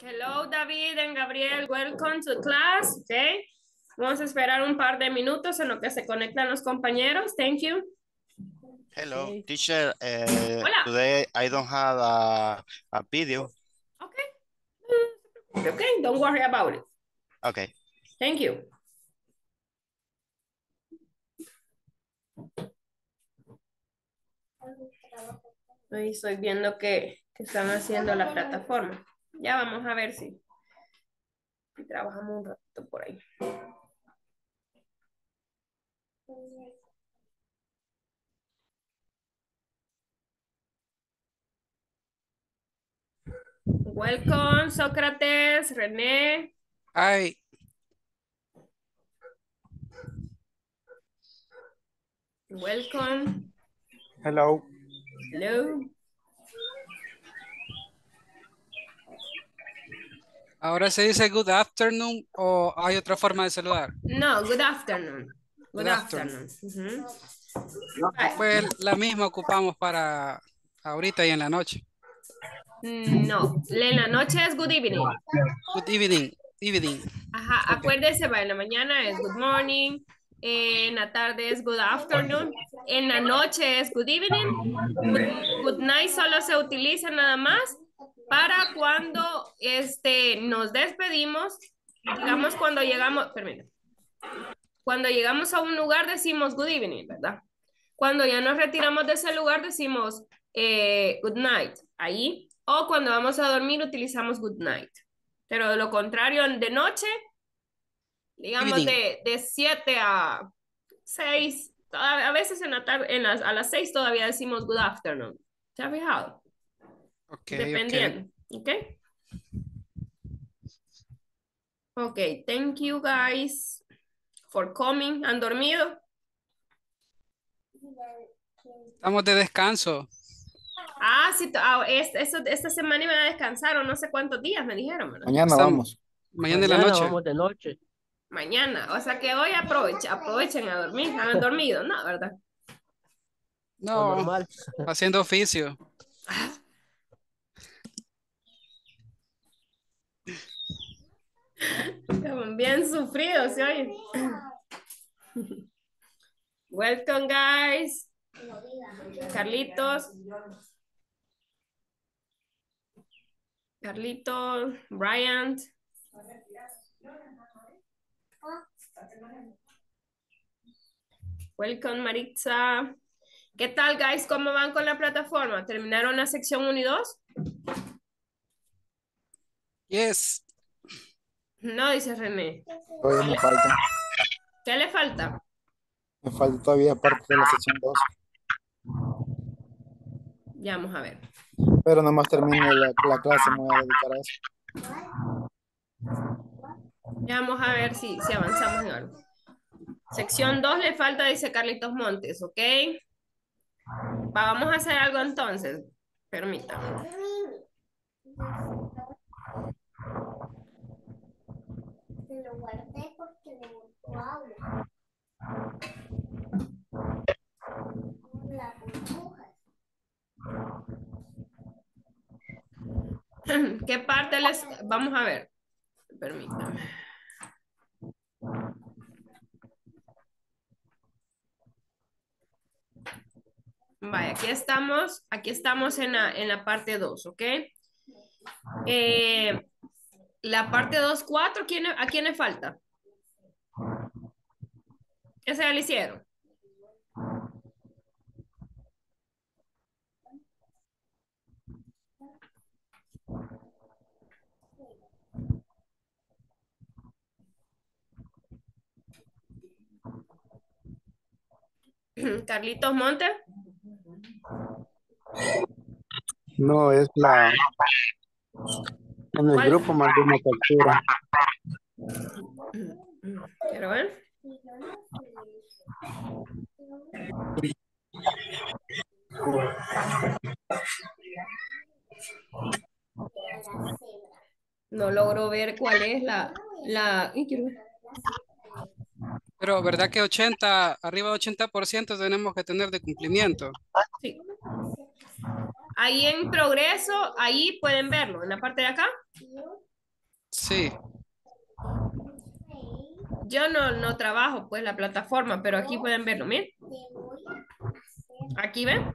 Hello, David and Gabriel. Welcome to class. Okay. Vamos a esperar un par de minutos en lo que se conectan los compañeros. Thank you. Hello, Okay. teacher. Uh, Hola. today I don't have a, a video. Okay. Okay, don't worry about it. Okay. Thank you. Ahí estoy viendo que, que están haciendo la plataforma. Ya vamos a ver si, si trabajamos un ratito por ahí. Welcome, Sócrates, René. Ay, Welcome. Hello. Hello. Ahora se dice good afternoon o hay otra forma de saludar. No, good afternoon. Good, Good afternoon. afternoon. Pues la misma ocupamos para ahorita y en la noche. mm, No, en la noche es good evening. Good evening, evening. Ajá, acuérdese, va, en la mañana es good morning, en la tarde es good afternoon, en la noche es good evening, good, good night solo se utiliza nada más para cuando este, nos despedimos, digamos cuando llegamos, cuando llegamos a un lugar decimos good evening, ¿verdad? Cuando ya nos retiramos de ese lugar decimos eh, good night, ahí, o cuando vamos a dormir utilizamos good night. Pero de lo contrario, de noche, digamos de 7 a 6, a veces en la tarde, en las, a las 6 todavía decimos good afternoon. ¿Se ha fijado? Ok, ok. Dependiendo. ¿Ok? Ok, thank you guys for coming. ¿Han dormido? Estamos de descanso. Ah, sí, to- ah, es- eso- esta semana iban a descansar o no sé cuántos días me dijeron, ¿verdad? Mañana Estamos- vamos. Mañana en la noche. Vamos de noche. Mañana. O sea que hoy aprovechen, aprovechen a dormir. ¿Han dormido? No, ¿verdad? No, normal. haciendo oficio. bien sufridos, ¿sí oye? Welcome, guys. Carlitos. Carlitos, Bryant. Welcome, Maritza. ¿Qué tal, guys? ¿Cómo van con la plataforma? ¿Terminaron la sección 1 y 2? Yes. No, dice René. Todavía me falta. ¿Qué le falta? Me falta todavía parte de la sección 2. Ya vamos a ver. Pero nomás termine la, la clase, me voy a dedicar a eso. Ya vamos a ver si, si avanzamos en algo. Sección 2 le falta, dice Carlitos Montes, ¿ok? Va, vamos a hacer algo entonces. Permítame. Lo guardé ¿Qué parte les... Vamos a ver. Permítame. Vaya, aquí estamos, aquí estamos en la, en la parte 2, ¿ok? Eh, la parte 2, 4, ¿quién, ¿a quién le falta? Ese ya lo hicieron. Carlitos Montes. No, es la... En el ¿Cuál? grupo mandé una captura. Quiero ver. No logro ver cuál es la, la. Pero ¿verdad que 80, arriba de 80% tenemos que tener de cumplimiento? Sí. Ahí en progreso, ahí pueden verlo, en la parte de acá. Sí. Yo no, no trabajo pues la plataforma, pero aquí pueden verlo, miren. Aquí ven.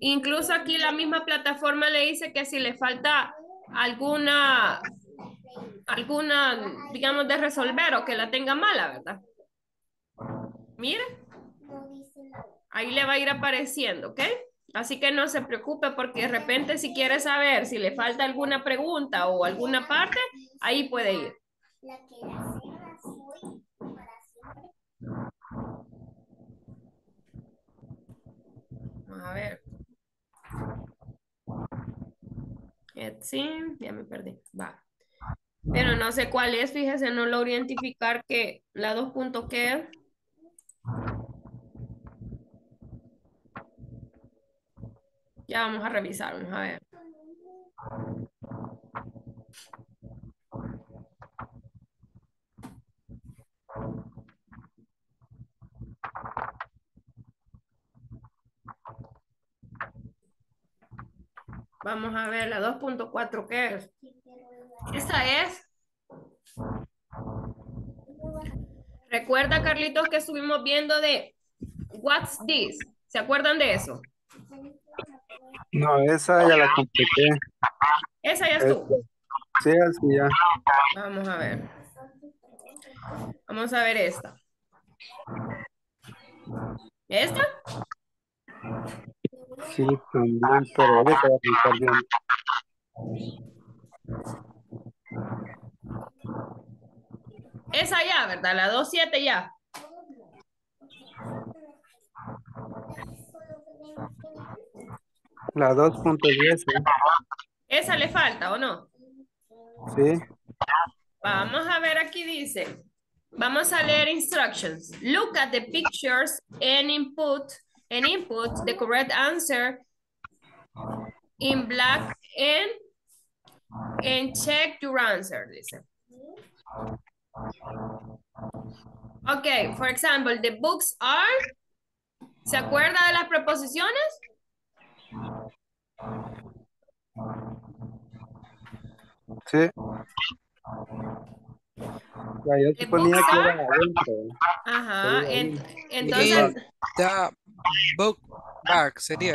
Incluso aquí la misma plataforma le dice que si le falta alguna, alguna, digamos, de resolver o que la tenga mala, ¿verdad? Mire, ahí le va a ir apareciendo, ¿ok? Así que no se preocupe porque de repente si quiere saber si le falta alguna pregunta o alguna parte, ahí puede ir. La que para siempre. A ver. Etsy, ya me perdí. Va. Pero no sé cuál es, fíjese, no logro identificar que la dos puntos que Ya vamos a revisar, vamos a ver. Vamos a ver la 2.4, ¿qué es? Esa es. Recuerda, Carlitos, que estuvimos viendo de What's this? ¿Se acuerdan de eso? No, esa ya la completé. Esa ya estuvo. Sí, así ya. Vamos a ver. Vamos a ver esta. ¿Esta? Sí, también, pero ahorita voy a aplicar bien. Esa ya, ¿verdad? La 2.7 ya. La 2.10, ¿eh? ¿Esa le falta o no? sí. Vamos a ver aquí dice. Vamos a leer instructions. Look at the pictures and input and input the correct answer in black and and check your answer, dice. Okay, for example, the books are ¿Se acuerda de las preposiciones? Sí. Ya, yo suponía que era adentro. Ajá, en- entonces, the book bag sería.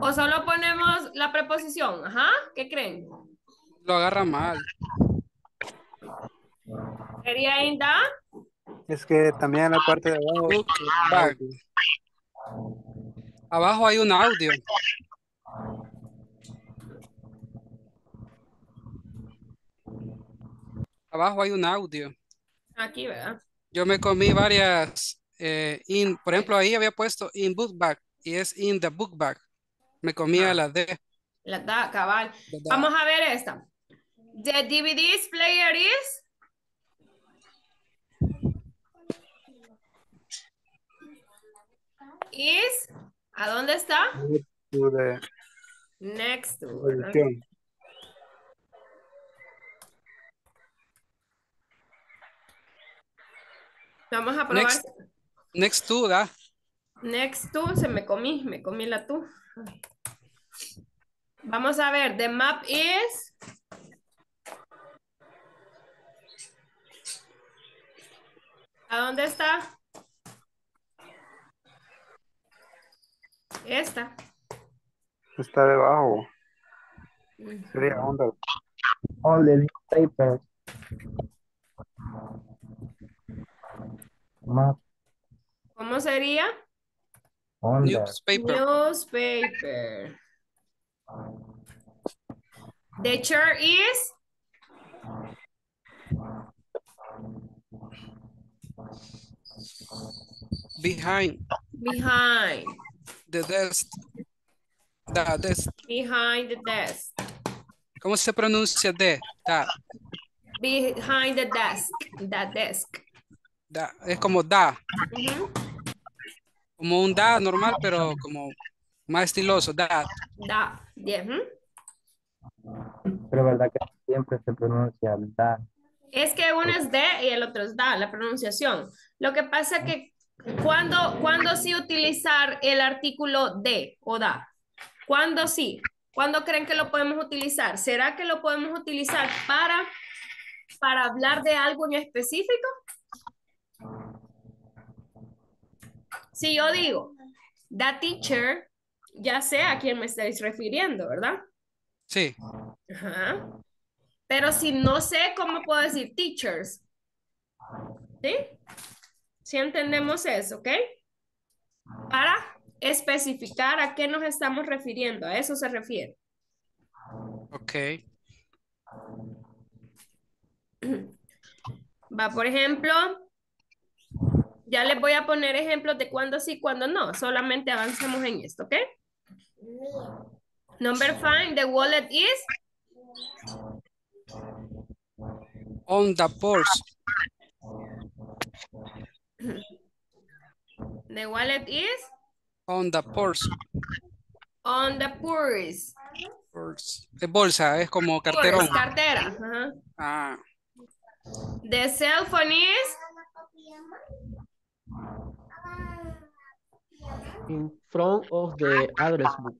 o solo ponemos la preposición, ajá, ¿qué creen? Lo agarra mal. Sería in the, Es que también en la parte de abajo. Book bag. Abajo hay un audio. Abajo hay un audio. aquí, ¿verdad? Yo me comí varias, eh, in, por ejemplo, ahí había puesto in book bag y es in the book bag. Me comía Ah. la D. La da, cabal. Vamos a ver esta. The DVD's player is, is, ¿a dónde está? to the Next to, ¿verdad? posición. Vamos a probar. Next. Next to, ¿da? Next to, se me comí, me comí la tú. Vamos a ver, the map is. ¿A dónde está? Esta. Está debajo. Sería under. all the newspapers. Map ¿Cómo sería? on the Newspaper. Newspaper. The chair is Behind behind. the desk. Da, desk. Behind the desk. ¿Cómo se pronuncia D? Da, Behind the desk. The desk. da. Es como da. Como un da normal, pero como más estiloso. Da. Da. Yeah, pero verdad que siempre se pronuncia da. Es que uno es de y el otro es da, la pronunciación. Lo que pasa es que cuando, cuando sí utilizar el artículo de o da. ¿Cuándo sí? ¿Cuándo creen que lo podemos utilizar? ¿Será que lo podemos utilizar para, para hablar de algo en específico? Si yo digo, that teacher, ya sé a quién me estáis refiriendo, ¿verdad? Sí, Ajá. Pero si no sé cómo puedo decir teachers. ¿Sí? Si entendemos eso, ¿ok? Para especificar a qué nos estamos refiriendo, a eso se refiere. ok. Va, por ejemplo, ya les voy a poner ejemplos de cuándo sí, cuándo no. Solamente avancemos en esto, ¿ok? Number five, the wallet is. On the purse. The wallet is On the purse. on the purse. Purse. Es bolsa, es como carterón. Purse, cartera. Ah, The cell phone is In front of the address book.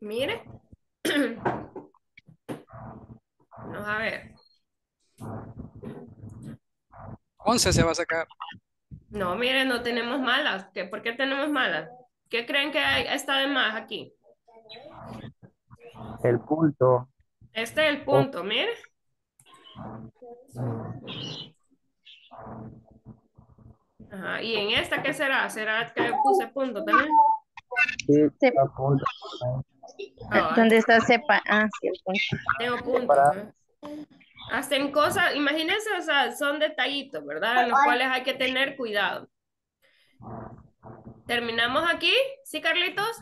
Mire. Vamos a ver. 11 se va a sacar. No, mire, no tenemos malas. ¿Qué, ¿Por qué tenemos malas? ¿Qué creen que hay- está de más aquí? El punto. Este es el punto, mire. Ajá, ¿y en esta qué será? ¿Será que puse punto también? Sí, punto. Ah, ¿Dónde está sepa? Ah, sí, el punto. Tengo puntos. Para- ajá. Hasta en cosas, imagínense, o sea, son detallitos, ¿verdad? En los cuales hay que tener cuidado. ¿Terminamos aquí? ¿Sí, Carlitos?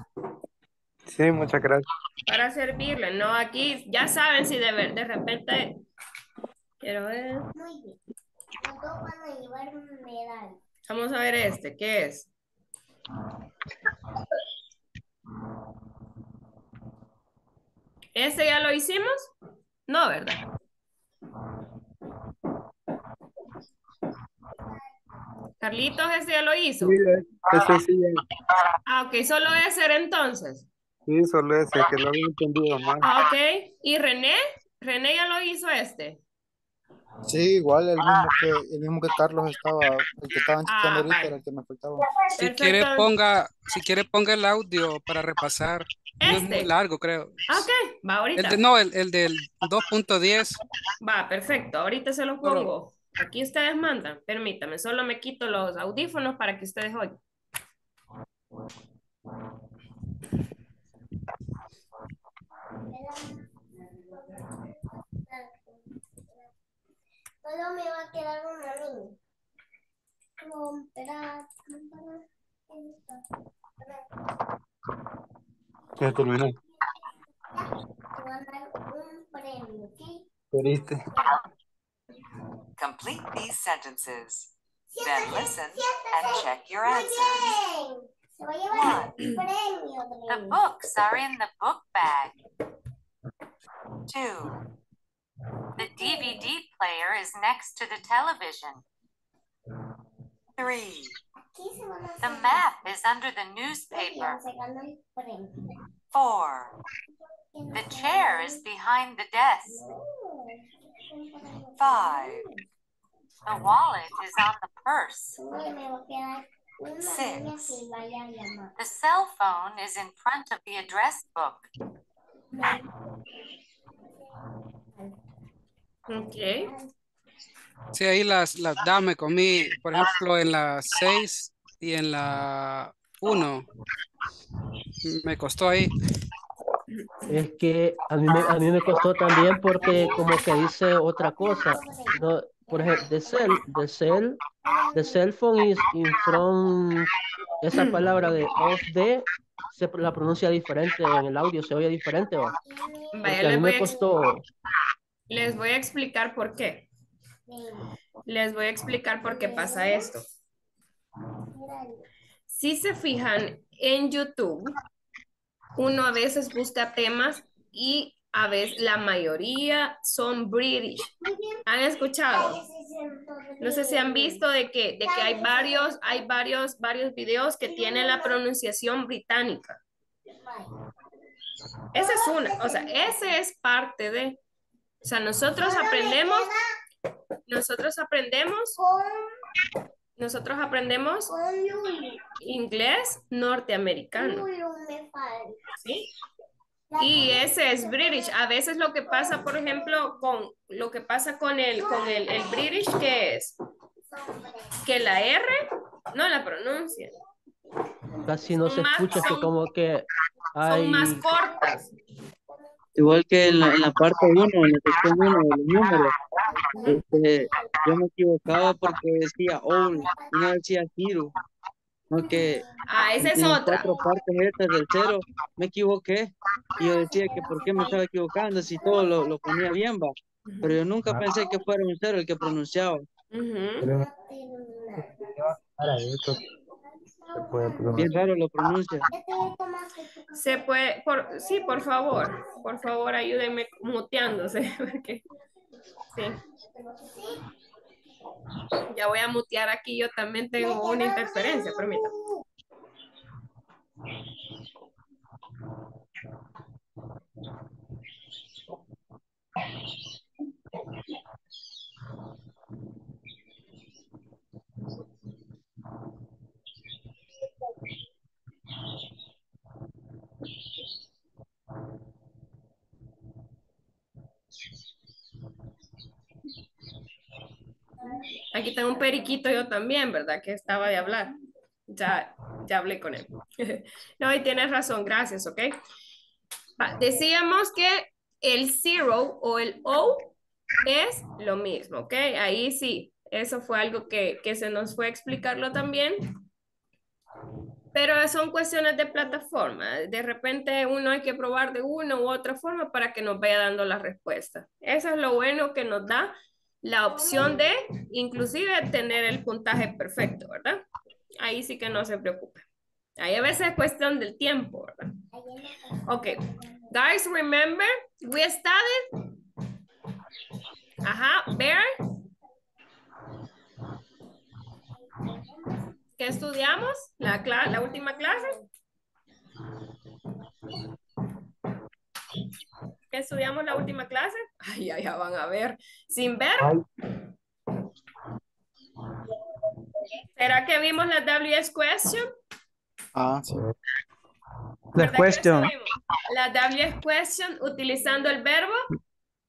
Sí, muchas gracias. Para servirle, ¿no? Aquí ya saben si de, ver- de repente... Quiero ver. Muy bien. Los dos van a llevar medalla. Vamos a ver este, ¿qué es? ¿Este ya lo hicimos? No, ¿verdad? Carlitos, este ya lo hizo. Sí, ese sí, Ah, ok, solo ese era entonces. sí, solo ese, que lo había entendido mal. Ah, ok. ¿Y René? René ya lo hizo este. Sí, igual el mismo que el mismo que Carlos estaba, el que estaban Ah, chequeando ahorita vale. era el que me faltaba. Si quiere ponga, si quiere ponga el audio para repasar. No es muy Este. largo, creo. Ah, ok, va El ahorita. de, no, el, el del 2.10. Va, perfecto. Ahorita se los Pero- pongo. Aquí ustedes mandan. Permítame, solo me quito los audífonos para que ustedes oigan. Solo me va a quedar una niña. Comprar. Ya terminó. Te van a dar un premio, ¿ok? ¿Viste? Complete these sentences. Then listen and check your answers. premio. The books are in the book bag. Two. The DVD player is next to the television. Three. Aquí se van a The hacer map is under the premios, newspaper. se ganó el premio. Four. The chair is behind the desk. Five. The wallet is on the purse. Solo me va a quedar una Six. niña que vaya a llamar. The cell phone is in front of the address book. Ok. Sí, ahí las, las da me comí, por ejemplo, en la 6 y en la 1. Me costó ahí. Es que a mí me, a mí me costó también porque como que dice otra cosa. No, por ejemplo, the cell, the cell, the cell phone is in front, esa palabra de of the se la pronuncia diferente en el audio, se oye diferente, ¿va? Vaya, Porque a mí me costó, les voy a explicar por qué. Les voy a explicar por qué pasa esto. Si se fijan en YouTube, uno a veces busca temas y a veces la mayoría son British. ¿Han escuchado? No sé si han visto de que, de que hay varios, hay varios, varios videos que tienen la pronunciación británica. Esa es una, o sea, ese es parte de, o sea, nosotros aprendemos, nosotros aprendemos, nosotros aprendemos inglés norteamericano. ¿sí? Y ese es British. A veces lo que pasa, por ejemplo, con lo que pasa con el, con el, el British, que es que la R no la pronuncia. Casi no Son se más- escucha que son- como que Son hay... más cortas. Igual que en la, en la parte 1, en la sección 1 de los números, este, yo me equivocaba porque decía old y no decía hero. No que Ah, esa es en las otra. cuatro partes estas del cero me equivoqué y yo decía que por qué me estaba equivocando si todo lo, lo ponía bien va. Pero yo nunca pensé que fuera un cero el que pronunciaba. Ujú. Para eso se puede Bien raro lo pronuncia. Se puede, por, sí, por favor, por favor, ayúdenme muteándose, porque sí. Ya voy a mutear aquí, yo también tengo una interferencia, permítame. Aquí tengo un periquito yo también, ¿verdad? Que estaba de hablar. Ya, ya hablé con él. No, y tienes razón, gracias, ¿ok? Va, Decíamos que el zero o el O es lo mismo, ¿ok? Ahí sí, eso fue algo que, que se nos fue a explicarlo también. Pero son cuestiones de plataforma. De repente uno hay que probar de una u otra forma para que nos vaya dando la respuesta. Eso es lo bueno que nos da la opción de inclusive tener el puntaje perfecto, ¿verdad? Ahí sí que no se preocupe. Ahí a veces es cuestión del tiempo, ¿verdad? Ok. Guys, remember, we studied. Ajá, Bear. ¿Qué estudiamos? La, la última clase. ¿Qué estudiamos la última clase? Ay, ya, ya van a ver. Sin ver. ¿Será que vimos la WS question? Ah, sí. ¿Verdad The que question. La WS question utilizando el verbo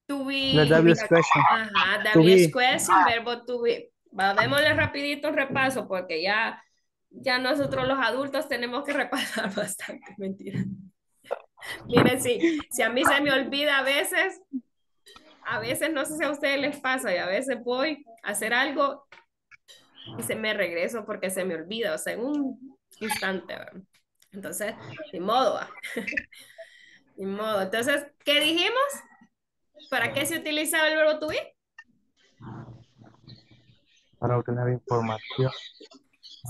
to be. The WS question. Ajá, To WS be. question, verbo to be. Va, démosle rapidito un repaso porque ya, ya nosotros los adultos tenemos que repasar bastante, mentira. Miren, si, si a mí se me olvida a veces, a veces no sé si a ustedes les pasa y a veces voy a hacer algo y se me regreso porque se me olvida, o sea, en un instante. ¿verdad? Entonces, ni modo. ¿va? Ni modo. Entonces, ¿qué dijimos? ¿Para qué se utiliza el verbo to be? Para obtener información.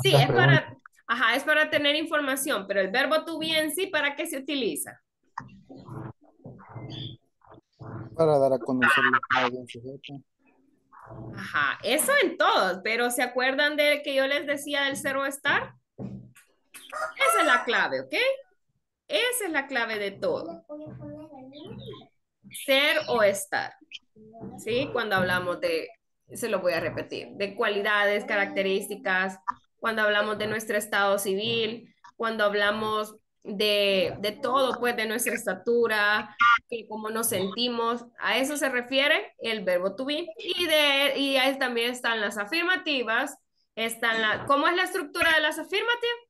Sí, es para, ajá, es para tener información, pero el verbo to be en sí, ¿para qué se utiliza? Para dar a conocer sujeto. Ajá, eso en todos, pero ¿se acuerdan de que yo les decía del cero estar? Esa es la clave, ¿ok? Esa es la clave de todo. Ser o estar. ¿Sí? Cuando hablamos de, se lo voy a repetir, de cualidades, características, cuando hablamos de nuestro estado civil, cuando hablamos de, de todo, pues de nuestra estatura, que cómo nos sentimos, a eso se refiere el verbo to be. Y, ahí también están las afirmativas, están la, ¿cómo es la estructura de las afirmativas?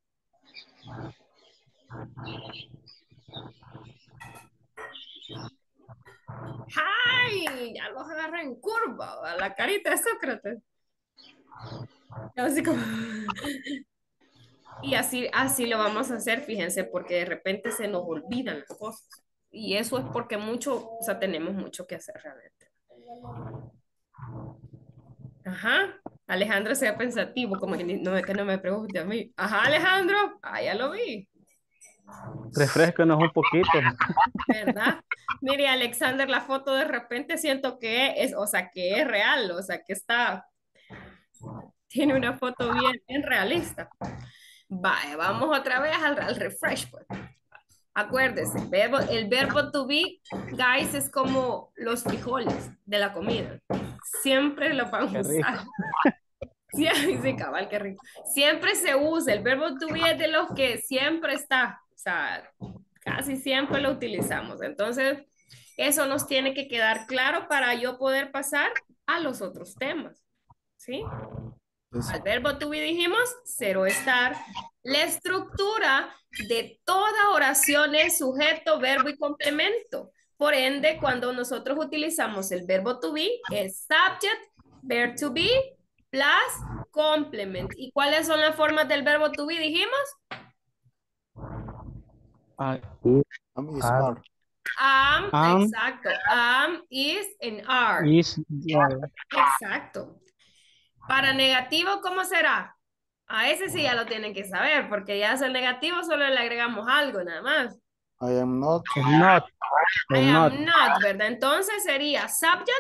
¡Ay! Ya los agarré en curva, ¿va? la carita de Sócrates. Así como... Y así, así lo vamos a hacer, fíjense, porque de repente se nos olvidan las cosas. Y eso es porque mucho, o sea, tenemos mucho que hacer realmente. Ajá. Alejandro se ve pensativo, como que no, que no me pregunte a mí. Ajá, Alejandro. Ah, ya lo vi. Refrescanos un poquito. ¿Verdad? Mire, Alexander, la foto de repente siento que es, o sea, que es real, o sea, que está, tiene una foto bien, bien realista. Vaya, vamos otra vez al, al refresh, pues. Acuérdese, el verbo, el verbo to be, guys, es como los frijoles de la comida. Siempre lo vamos a usar. Sí, sí, cabal, qué rico. Siempre se usa, el verbo to be es de los que siempre está, o sea, casi siempre lo utilizamos. Entonces, eso nos tiene que quedar claro para yo poder pasar a los otros temas, ¿sí? Al verbo to be dijimos, cero estar. La estructura de toda oración es sujeto, verbo y complemento. Por ende, cuando nosotros utilizamos el verbo to be, es subject, verb to be, plus complement. ¿Y cuáles son las formas del verbo to be, dijimos? Am is are. Am, Am. exacto. Am, is, and are. is, yeah. Exacto. Para negativo, ¿cómo será? A ese sí ya lo tienen que saber, porque ya es el negativo, solo le agregamos algo nada más. I am not. not, I not, am not, ¿verdad? Entonces sería subject,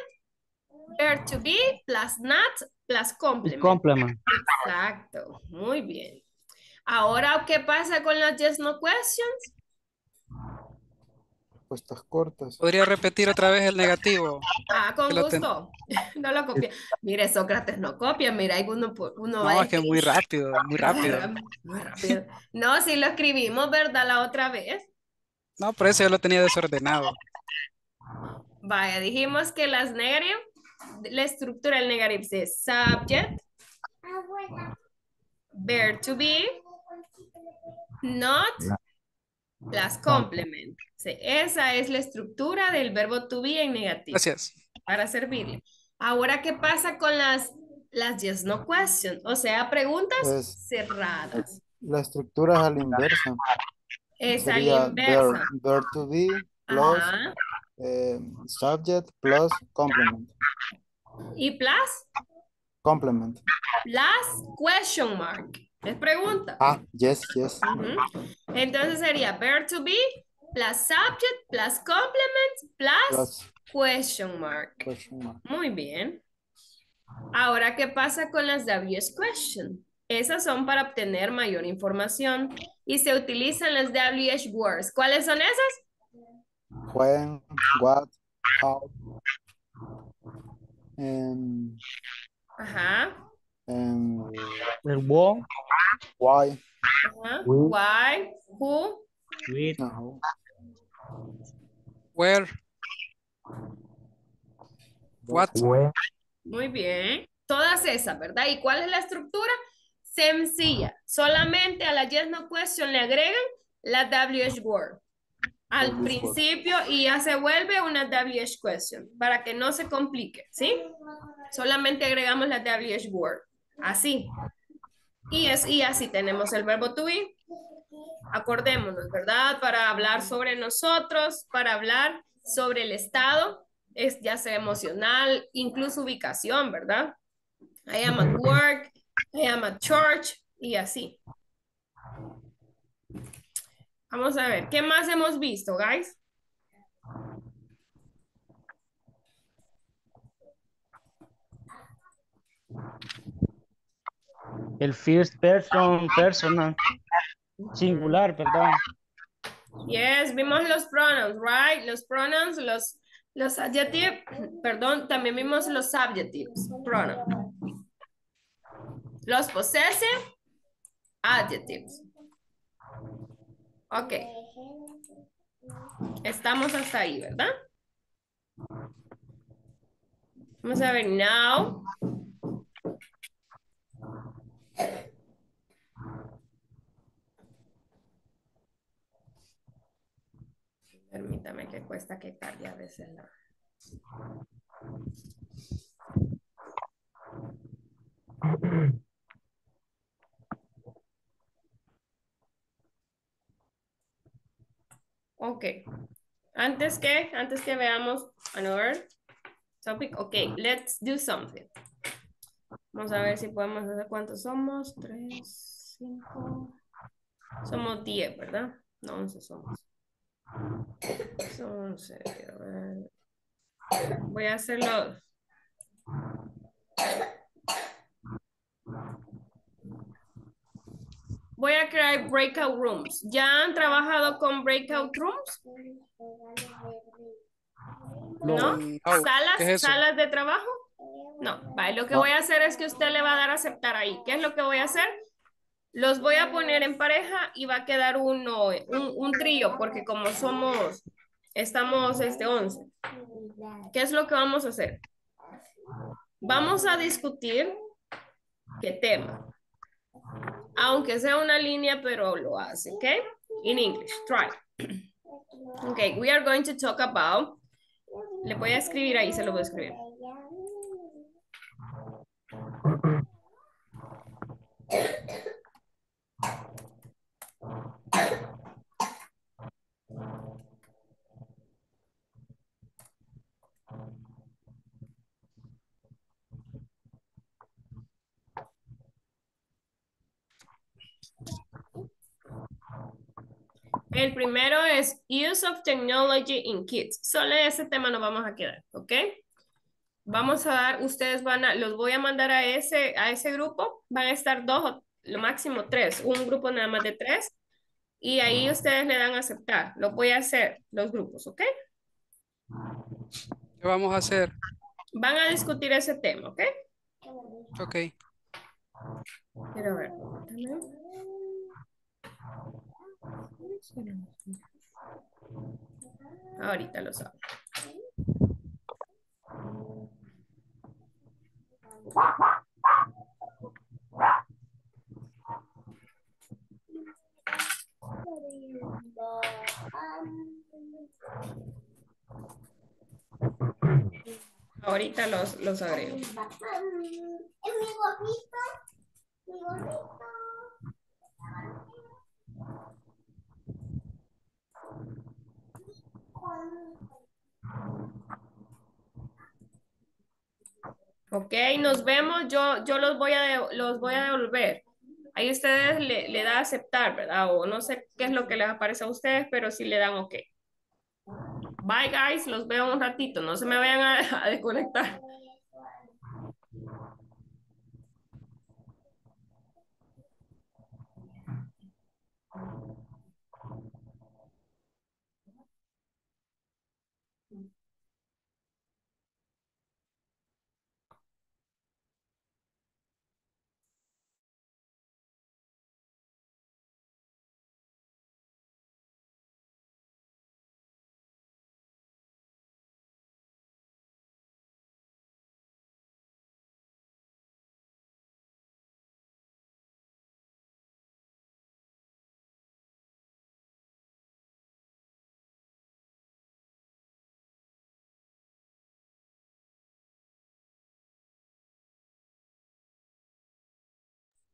verb to be, plus not, plus complement. complement. Exacto, muy bien. Ahora, ¿qué pasa con las yes, no questions? Respuestas cortas. ¿Podría repetir otra vez el negativo? Ah, con ten- gusto. No lo copia. Mire, Sócrates no copia, mira, hay uno, por- uno va No, a es que muy rápido, muy rápido. Muy rápido. No, sí lo escribimos, ¿verdad? La otra vez. No, por eso yo lo tenía desordenado. Vaya, dijimos que las negative, la estructura del negative es subject, verb to be, not, plus complement. Sí, esa es la estructura del verbo to be en negativo. Gracias. Para servirle. Ahora, ¿qué pasa con las, las yes, no question? O sea, preguntas Es- cerradas. La estructura es a la inversa. Es a la inversa. verb, to be plus eh, subject plus complement. Y plus, Complement. plus question mark. Es pregunta. Ah, yes, yes. Entonces sería verb to be plus subject plus complement plus Plus question mark. question mark. Muy bien. Ahora, ¿qué pasa con las WS question? Esas son para obtener mayor información y se utilizan las WH words. ¿Cuáles son esas? When, what, how, and, Ajá. and El wo, why. ajá. Who. Why, who, with, No. Where, what, Muy bien. Todas esas, ¿verdad? ¿Y cuál es la estructura? Sencilla. Solamente a la yes no question le agregan la WH word al principio y ya se vuelve una WH question para que no se complique, ¿sí? Solamente agregamos la WH word. Así. Y, es, y así tenemos el verbo to be. Acordémonos, ¿verdad? Para hablar sobre nosotros, para hablar sobre el estado, es ya sea emocional, incluso ubicación, ¿verdad? I am at work, I am at church y así. Vamos a ver, ¿qué más hemos visto, guys? el first person, personal, singular, ¿verdad? Yes, vimos los pronouns, right? Los pronouns, los, los adjectives, perdón, también vimos los adjectives, pronouns. Los possessive, adjectives. Ok, estamos hasta ahí, ¿verdad? Vamos a ver, now. Permítame que cuesta que cargue a veces la... Ok. Antes que, antes que veamos another topic, ok, let's do something. Vamos a ver si podemos hacer cuántos somos. Tres, cinco. Somos diez, ¿verdad? No, once somos. 11, a ver. Voy a hacerlo. Voy a crear breakout rooms. ¿Ya han trabajado con breakout rooms? ¿No? No, ¿Salas, salas de trabajo? No, vale, lo que voy a hacer es que usted le va a dar a aceptar ahí. ¿Qué es lo que voy a hacer? Los voy a poner en pareja y va a quedar uno, un, un trío, porque como somos, estamos este 11. ¿Qué es lo que vamos a hacer? Vamos a discutir qué tema. Aunque sea una línea, pero lo hace, ¿ok? In English, try. Okay, we are going to talk about. Le voy a escribir ahí, se lo voy a escribir. El primero es Use of Technology in Kids. Solo ese tema nos vamos a quedar, ¿ok? Vamos a dar, ustedes van a, los voy a mandar a ese, a ese grupo. Van a estar dos, lo máximo tres. Un grupo nada más de tres. Y ahí ustedes le dan a aceptar. Lo voy a hacer, los grupos, ¿ok? ¿Qué vamos a hacer? Van a discutir ese tema, ¿ok? Ok. Quiero ver. Ahorita lo saben. Ahorita los, los agrego. Ok, nos vemos. Yo, yo los voy a, los voy a devolver. Ahí ustedes le, le da aceptar, ¿verdad? O no sé qué es lo que les aparece a ustedes, pero sí le dan ok. Bye, guys. Los veo un ratito. No se me vayan a desconectar.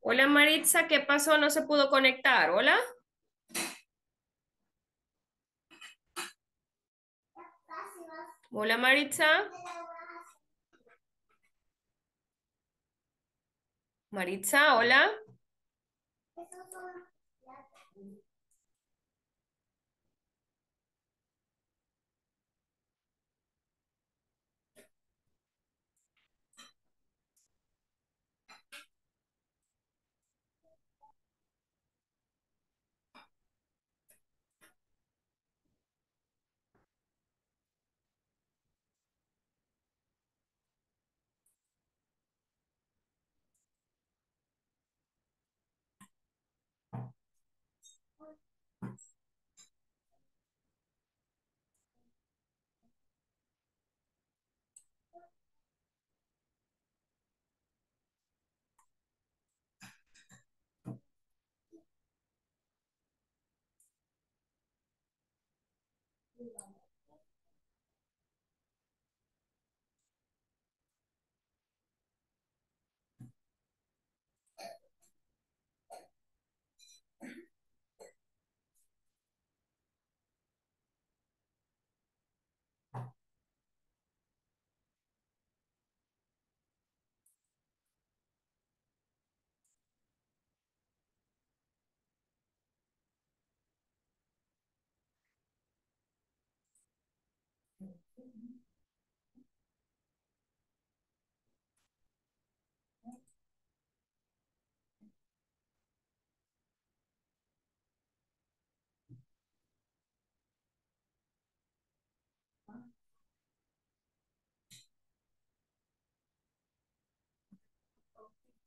Hola, Maritza. ¿Qué pasó? No se pudo conectar. Hola. Hola, Maritza. Maritza, hola.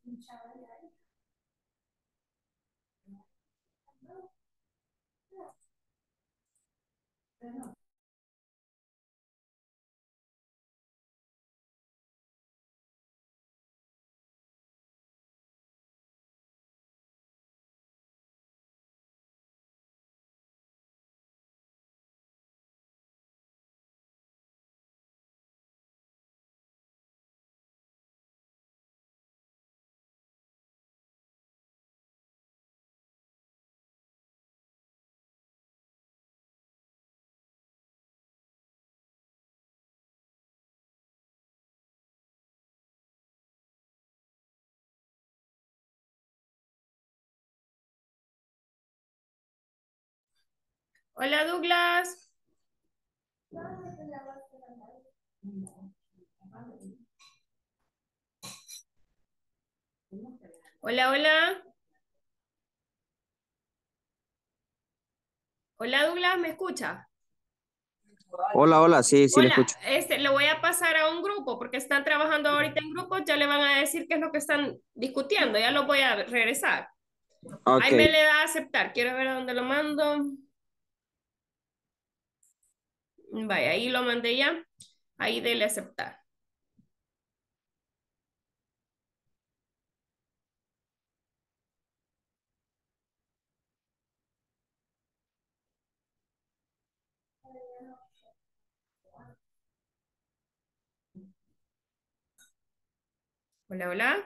Yeah. Hola Douglas. Hola, hola. Hola Douglas, ¿me escucha? Hola, hola, sí, sí le Hola, escucho. este, le voy a pasar a un grupo porque están trabajando ahorita en grupos, ya le van a decir qué es lo que están discutiendo, ya lo voy a regresar. Ahí Ok. me le da a aceptar, quiero ver a dónde lo mando. Vaya, ahí lo mandé ya, ahí dele aceptar. Hola, hola.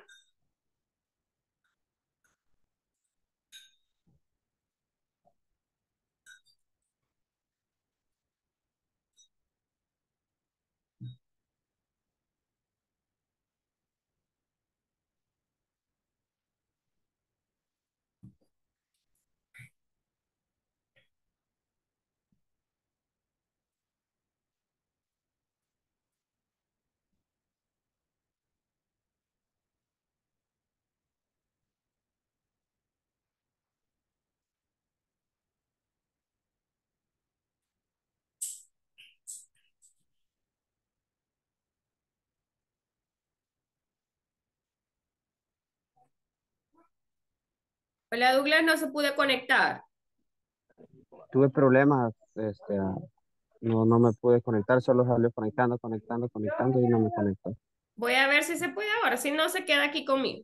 Hola Douglas, no se pude conectar. Tuve problemas, este, no, no me pude conectar, solo salió conectando, conectando, conectando y no me conectó. Voy a ver si se puede ahora, si no se queda aquí conmigo.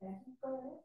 Wow.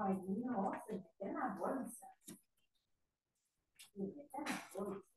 Ay, no, se mete en la bolsa. Se mete en la bolsa.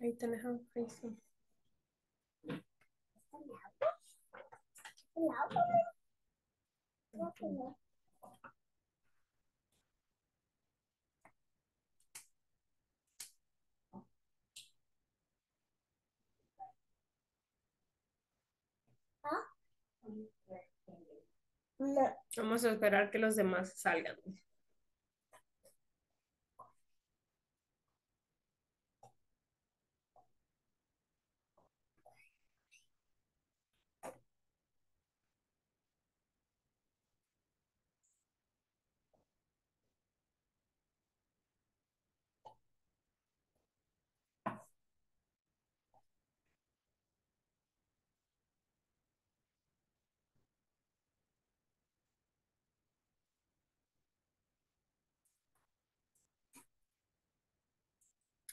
Ahí tenés un Facebook. Vamos a esperar que los demás salgan.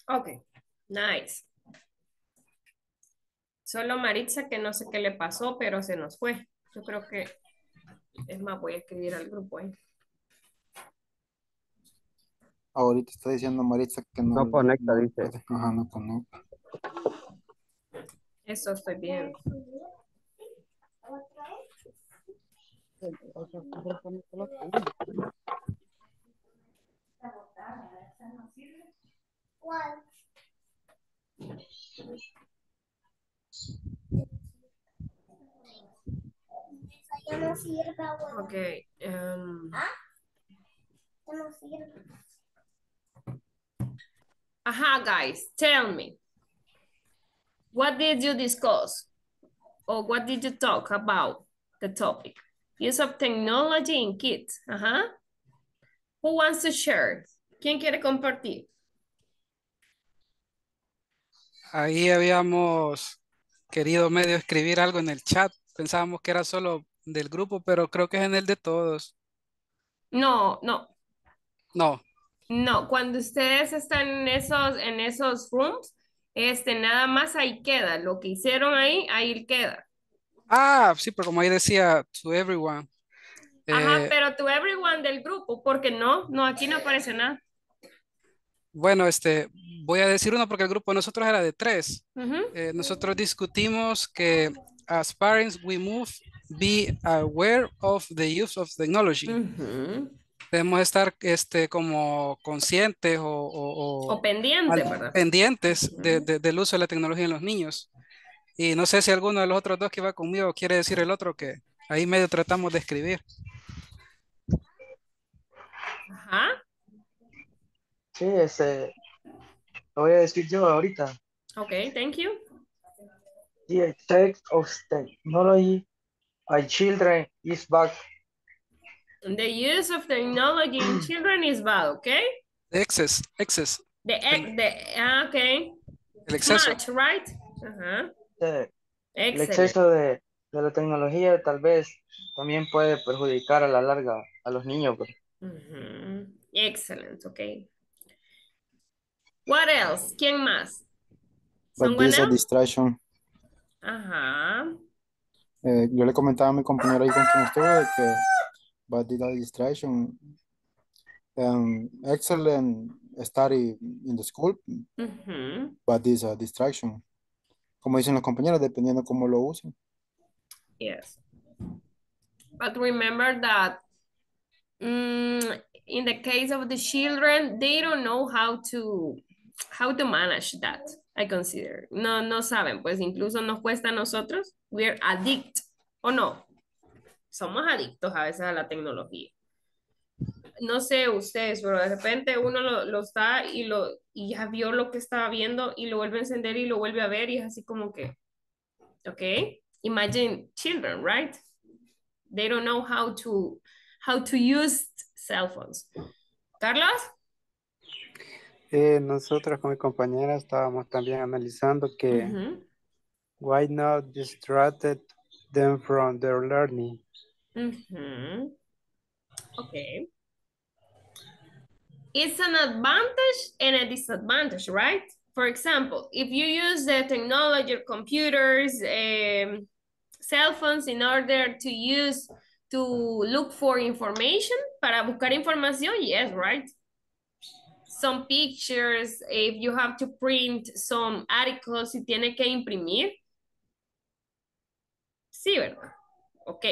Ok, nice. Solo Maritza que no sé qué le pasó, pero se nos fue. Yo creo que, es más, voy a escribir al grupo ahí. Ahorita está diciendo Maritza que no. No conecta, dice. Ajá, no conecta. Eso estoy bien. ¿Cuál? Esa ya no sirve, abuela. Ok. em, Ya no. Aha, guys, tell me. What did you discuss? Or what did you talk about the topic? Use of technology in kids. Ajá. Who wants to share? ¿Quién quiere compartir? Ahí habíamos querido medio escribir algo en el chat. Pensábamos que era solo del grupo, pero creo que es en el de todos. No, no, No, no. Cuando ustedes están en esos, en esos rooms, este, nada más ahí queda. Lo que hicieron ahí, ahí queda. Ah, sí, pero como ahí decía, to everyone. Ajá, Eh, pero to everyone del grupo, porque no, no, aquí no aparece nada. Bueno, este, voy a decir uno porque el grupo de nosotros era de tres. Ujú. Eh, nosotros discutimos que as parents we move be aware of the use of technology. Ujú. Debemos estar este, como conscientes o, o- o O pendiente, al- pendientes de- de- del uso de la tecnología en los niños. Y no sé si alguno de los otros dos que va conmigo quiere decir el otro que ahí medio tratamos de escribir. Ajá. Sí, ese, lo voy a decir yo ahorita. Okay, thank you. The effect of technology by children is back. The use of technology in children is bad, okay? Excess, excess. The, ex- the ah, okay. El exceso. Much, right? Ajá. Eh, El Excellent. exceso de, de la tecnología tal vez también puede perjudicar a la larga a los niños. pues. Ujú. Excellent, okay. What else? ¿Quién más? But Someone this a else? distraction. Ajá. Eh, yo le comentaba a mi compañero ahí con quien estuve que but this a distraction. Um, excellent study in the school, Ujú. but this a distraction. Como dicen los compañeros, dependiendo cómo lo usen. Yes. But remember that mm, in the case of the children, they don't know how to how to manage that. I consider. No, no saben, pues incluso nos cuesta a nosotros. We're addict, ¿o no? Somos adictos a veces a la tecnología. No sé ustedes, pero de repente uno lo, lo está y, lo, y ya vio lo que estaba viendo y lo vuelve a encender y lo vuelve a ver y es así como que, okay? Imagine children, right? They don't know how to, how to use cell phones. Carlos? Eh, nosotros con mi compañera estábamos también analizando que why not distracted them from their learning. Okay. It's an advantage and a disadvantage, right? For example, if you use the technology, computers, um, cell phones in order to use to look for information, para buscar información, yes, right? Some pictures, if you have to print some articles, si tiene que imprimir. Sí, ¿verdad? Ok,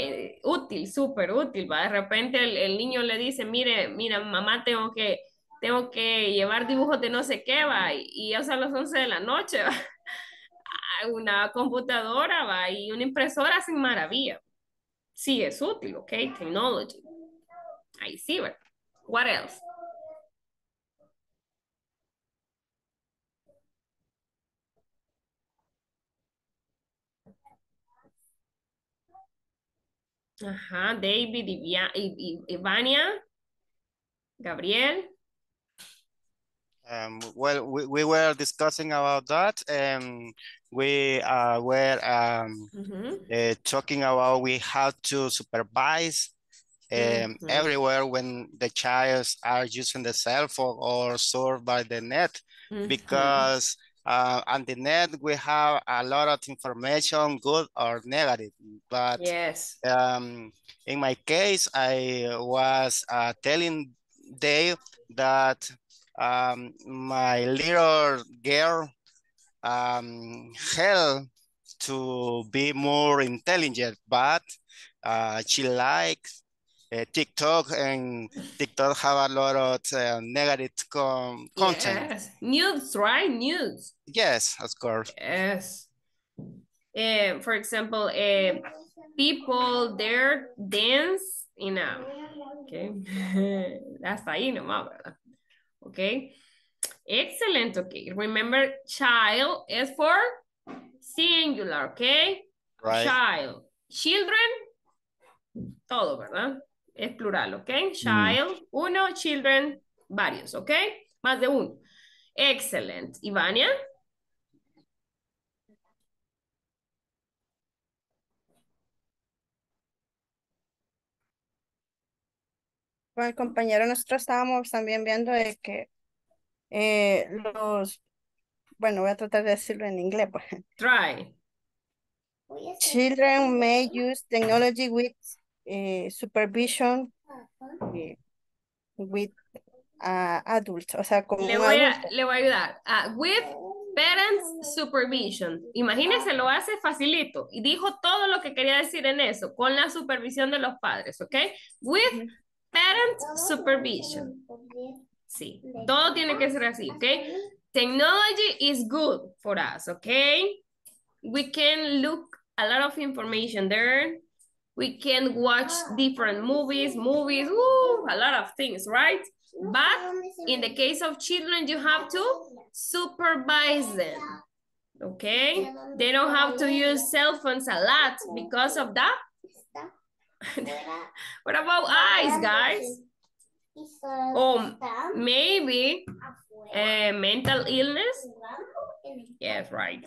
útil, súper útil, ¿va? De repente el, niño le dice, mire, mira, mamá, tengo que, tengo que llevar dibujos de no sé qué, va, y, ya son las 11 de la noche, Una computadora, va, y una impresora sin maravilla. Sí, es útil, ok, technology. Ahí sí, ¿verdad? What else? Ajá, David, Ivia- I- I- Ivania, Gabriel. Um, well, we, we were discussing about that and we uh, were um, Ujú. uh, talking about we have to supervise um, Mhm. everywhere when the child are using the cell phone or surf by the net Mhm. because uh, on the net we have a lot of information, good or negative. But Yes. um, in my case, I was uh, telling Dave that um, my little girl um, helped to be more intelligent, but uh, she likes uh, TikTok and TikTok have a lot of uh, negative com content. Yes. News, right? News. Yes, of course. Yes. Eh, for example, eh, people there dance in a, okay, hasta ahí nomás, ¿verdad? Okay, excellent, okay. Remember, child is for singular, okay? Right. Child. Children, todo, ¿verdad? Es plural, ¿ok? Child, uno, children, varios, ¿ok? Más de uno. Excellent. Ivania? Con el compañero nosotros estábamos también viendo de que eh, los, bueno, voy a tratar de decirlo en inglés, pues. Try. Children may use technology with eh, supervision eh, with uh, adults, o sea, como Le un voy, a, adulto. le voy a ayudar. Ah, with parents supervision. Imagínense, lo hace facilito. Y dijo todo lo que quería decir en eso, con la supervisión de los padres, ¿ok? With parent supervision. Sí, todo tiene que ser así, ¿ok? Technology is good for us, ¿ok? We can look a lot of information there. We can watch different movies, movies, woo, a lot of things, right? But in the case of children, you have to supervise them. Okay? They don't have to use cell phones a lot because of that. what about eyes, guys? Oh, maybe eh, mental illness. Yes, right.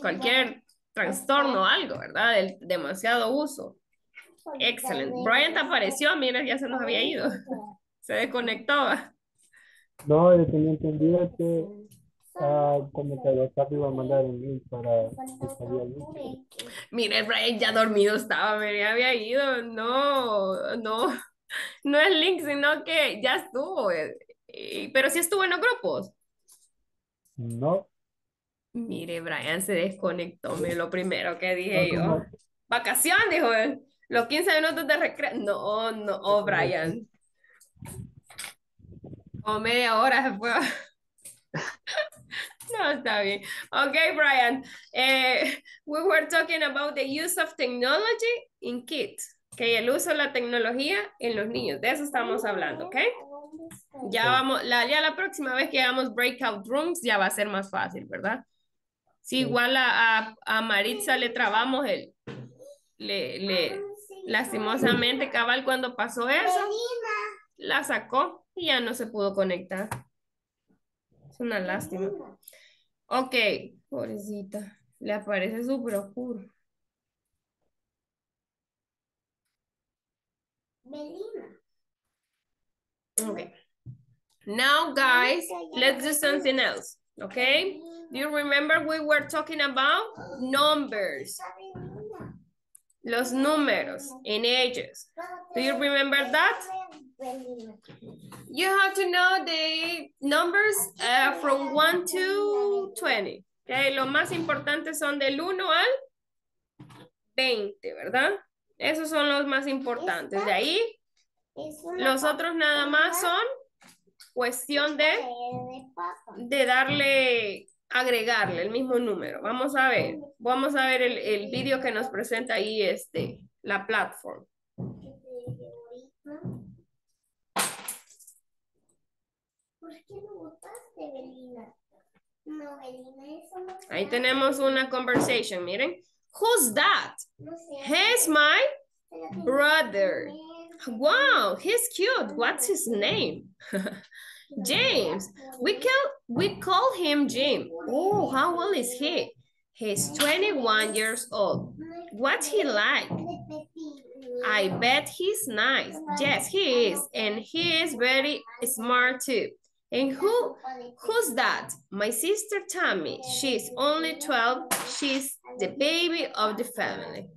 Cualquier trastorno o algo, ¿verdad? Del demasiado uso. Excelente. Brian apareció, mira, ya se nos había ido. Se desconectó. No, yo tenía entendido que ah, como que WhatsApp iba a mandar un link para que salía link. Mire, Brian ya dormido estaba, me había ido. No, no, no es link, sino que ya estuvo. Pero sí estuvo en los grupos. No, Mire, Brian se desconectó, mire, lo primero que dije yo. ¿cómo? Vacación, dijo él. Los 15 minutos de recreo. No, no, oh, Brian. O media hora se fue. No, está bien. Okay, Brian. Eh, we were talking about the use of technology in kids. Okay, el uso de la tecnología en los niños. De eso estamos hablando, ¿ok? Ya vamos, la, ya la próxima vez que hagamos breakout rooms ya va a ser más fácil, ¿verdad? Si igual a, a, a Maritza le trabamos el, le, le, lastimosamente, cabal, cuando pasó eso, la sacó y ya no se pudo conectar. Es una lástima. Ok, pobrecita, le aparece súper oscuro. Okay. Now, guys, let's do something else. Okay? Do you remember we were talking about numbers? Los números en ellos. Do you remember that? You have to know the numbers uh, from 1 to 20. Okay? Lo más importante son del 1 al 20, ¿verdad? Esos son los más importantes. De ahí, los otros nada más son cuestión de, de darle, agregarle el mismo número. Vamos a ver, vamos a ver el, el vídeo que nos presenta ahí este, la plataforma. ¿Por qué no votaste, Belina? No, Belina, eso no se Ahí tenemos una conversation, miren. Who's that? He's my brother. Wow, he's cute. What's his name? James. We call we call him Jim. Oh, how old is he? He's 21 years old. What's he like? I bet he's nice. Yes, he is. And he is very smart too. And who who's that? My sister Tammy. She's only 12. She's the baby of the family.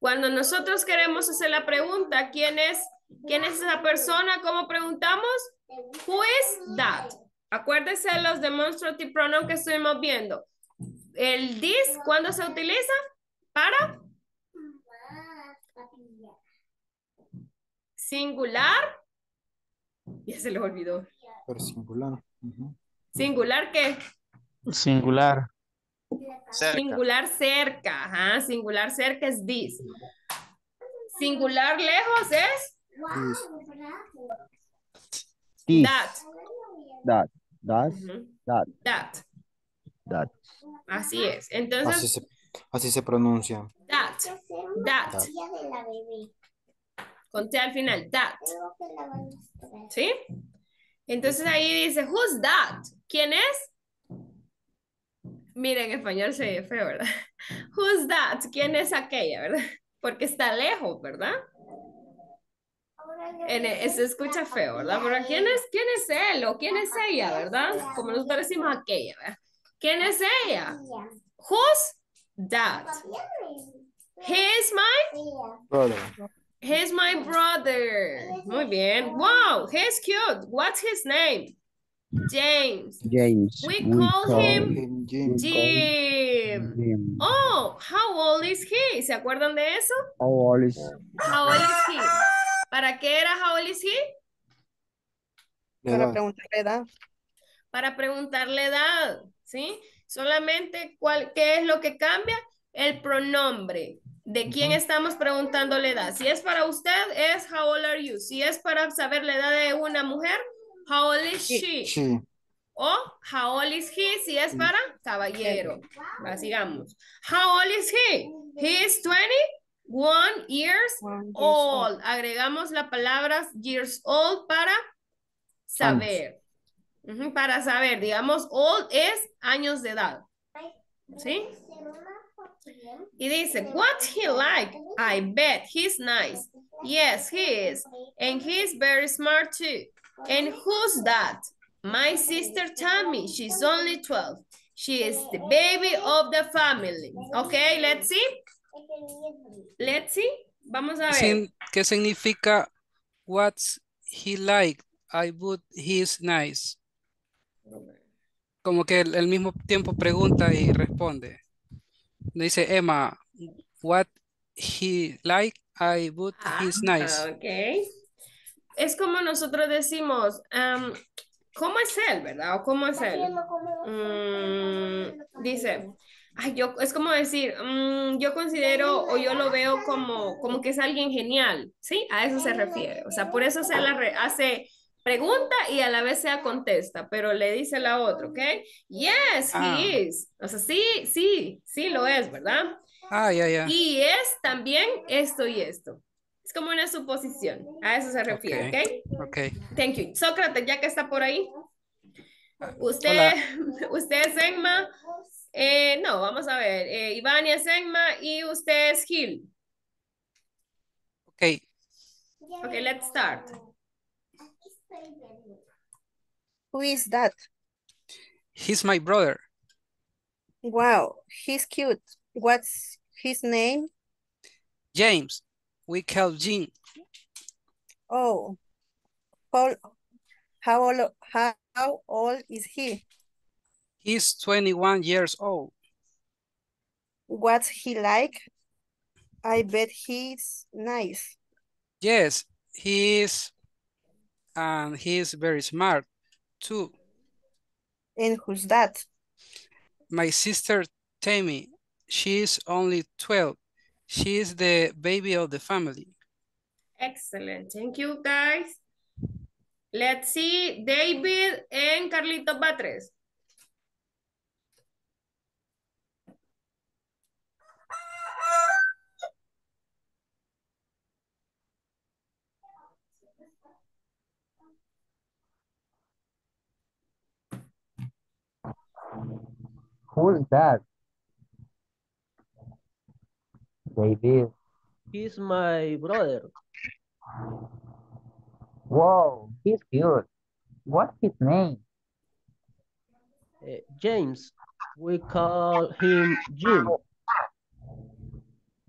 Cuando nosotros queremos hacer la pregunta, ¿quién es, quién es esa persona? ¿Cómo preguntamos? Who is that? Acuérdense de los demonstrative pronouns que estuvimos viendo. El this, ¿cuándo se utiliza? Para singular. Ya se les olvidó. Pero singular. ¿Singular qué? Singular. Cerca. Singular cerca. Ajá, singular cerca es this. Singular lejos es This, that. that, that, that, That. that. Así es. Así Entonces, se, así se pronuncia. that. That. Conté al final, that. ¿Sí? Entonces ahí dice, who's that? ¿Quién es? Mira, en español se ve feo, ¿verdad? Who's that? ¿Quién es aquella, verdad? Porque está lejos, ¿verdad? En, le se escucha feo, ¿verdad? Pero ¿quién es, quién es él o quién es ella, verdad? Como nosotros decimos aquella, ¿verdad? ¿Quién es ella? Who's that? He's my, Brother. he's my brother. Muy bien. Wow, he's cute. What's his name? James. James. We call him Him, Jim. Jim. Jim. Oh, how old is he? ¿Se acuerdan de eso? How old is How old is he? ¿Para qué era how old is he? Para preguntarle edad. Para preguntarle edad, ¿sí? Solamente cuál, qué es lo que cambia? El pronombre. ¿De quién estamos preguntando la edad? Si es para usted, es how old are you? Si es para saber la edad de una mujer, how old is she? Sí. O how old is he? Si es para caballero. Sigamos. How old is he? He is 21 years old. Agregamos la palabra years old para saber. Para saber, digamos, old es años de edad. ¿Sí? Y dice, what's he like? I bet he's nice. Yes, he is. And he's very smart too. And who's that? My sister Tammy. She's only 12. She is the baby of the family. Okay, let's see. Let's see. Vamos a ver. Sin- ¿Qué significa what's he like? I would he's nice. Como que el, el mismo tiempo pregunta y responde. Dice Emma, what he like? I would he's nice. Ah, Ok. Es como nosotros decimos, am, ¿cómo es él, verdad? ¿O cómo es él? Mm, dice, ay, yo, es como decir, mm, yo considero o yo lo veo como, como que es alguien genial, ¿sí? A eso se refiere. O sea, por eso se la re- hace pregunta y a la vez se contesta, pero le dice la otra, ¿ok? Yes, Ah. he is. O sea, sí, sí, sí lo es, ¿verdad? Ah, ya, ya. Y es también esto y esto. Es como una suposición. A eso se refiere, ¿ok? Ok. Thank you. Sócrates, ya que está por ahí. Usted, Hola. usted es Enma. Eh, no, vamos a ver. Eh, Ivania es Enma y usted es Gil. Ok. Ok, let's start. Who is that? He's my brother. Wow, he's cute. What's his name? James. We call Jean. Oh, how, how, old, how, how old is he? He's 21 years old. What's he like? I bet he's nice. Yes, he is. And he is very smart too. And who's that? My sister Tammy, she is only 12. She is the baby of the family. Excellent. Thank you, guys. Let's see David and Carlito Batres. Who's that? David. He's my brother. Whoa, he's cute. What's his name? Uh, James. We call him Jim.